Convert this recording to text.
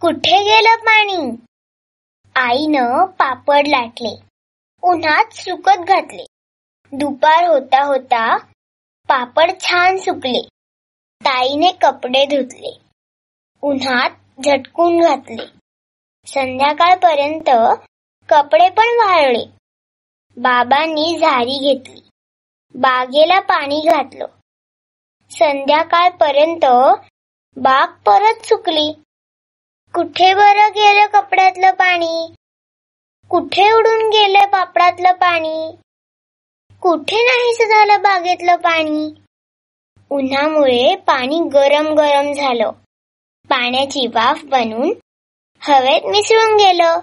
कुठे गेलं पाणी? आईनं पापड लाटले. उन्हात सुकत घातले. दुपार होता होता पापड छान सुकले. ताईने कपडे धुतले. उन्हात झटकून घातले. संध्याकाळपर्यंत कपडे पण वाळले. बाबांनी झारी घेतली. बागेला पाणी घातलं. संध्याकाळपर्यंत बाग परत सुकली. कुठे बरं गेलं कपड्यातलं पाणी? कुठे उडून गेलं पापडातलं पाणी? कुठे नाहीस झालं बागेतलं पाणी? उन्हामुळे पाणी गरम गरम झालं. पाण्याची वाफ बनून हवेत मिसळून गेलं.